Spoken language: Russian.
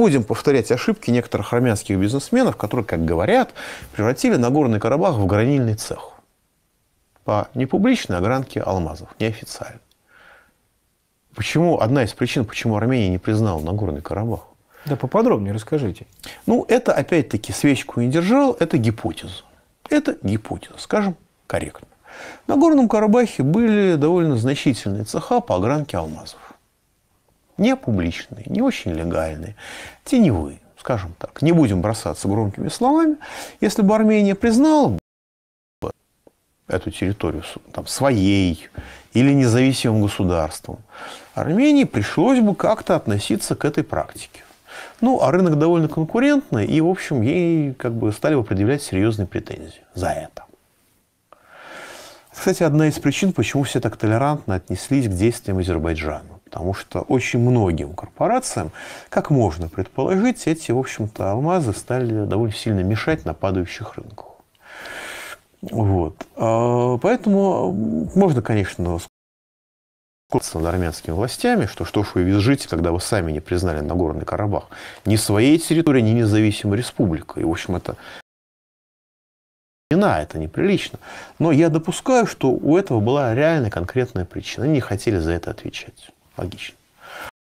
будем повторять ошибки некоторых армянских бизнесменов, которые, как говорят, превратили Нагорный Карабах в гранильный цех по непубличной огранке алмазов, неофициально. Почему, одна из причин, почему Армения не признала Нагорный Карабах? Да поподробнее расскажите. Ну, это опять-таки свечку не держал, это гипотеза. Это гипотеза, скажем корректно. На Горном Карабахе были довольно значительные цеха по огранке алмазов. Не публичные, не очень легальные, теневые, скажем так. Не будем бросаться громкими словами. Если бы Армения признала эту территорию там, своей или независимым государством, Армении пришлось бы как-то относиться к этой практике. Ну, а рынок довольно конкурентный, и, в общем, ей как бы стали бы предъявлять серьезные претензии за это. Кстати, одна из причин, почему все так толерантно отнеслись к действиям Азербайджана. Потому что очень многим корпорациям, как можно предположить, эти, в общем-то, алмазы стали довольно сильно мешать на падающих рынках. Вот. А, поэтому можно, конечно, над армянскими властями, что что ж вы визжите, когда вы сами не признали Нагорный Карабах ни своей территорией, ни независимой республикой. И, в общем, это вина, это неприлично. Но я допускаю, что у этого была реально конкретная причина. Они не хотели за это отвечать. Aguiche.